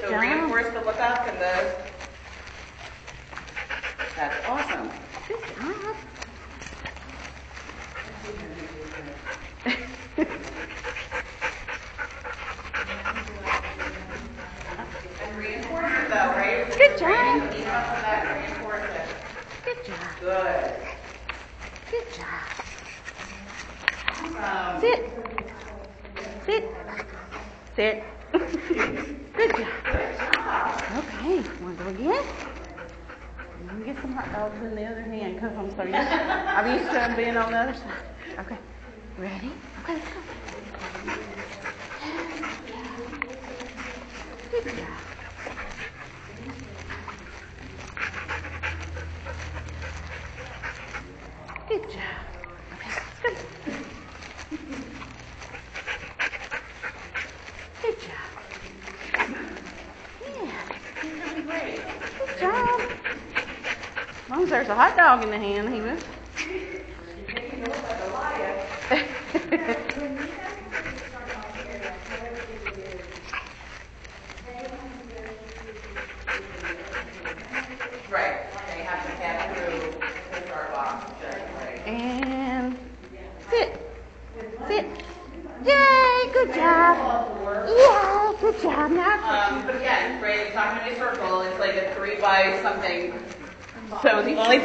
So reinforce the look up and the, that's awesome. Good job. And reinforce it though, right? Reinforce. Good. Good. Um, Sit. Sit. Sit. Good job. Okay, want to go again? Get some hot dogs in the other hand because I'm so. I'm used to them being on the other side. Okay, ready? Okay, let's go. Good job. Okay, let's go. Good job. Yeah. Good job. As long as there's a hot dog in the hand, he was. right, they have to pass through the start box, just right. and sit. Sit. Yay, good job. Yeah, good job. Now, Um, but again, right, it's not gonna be a circle, it's like a three by something. So the only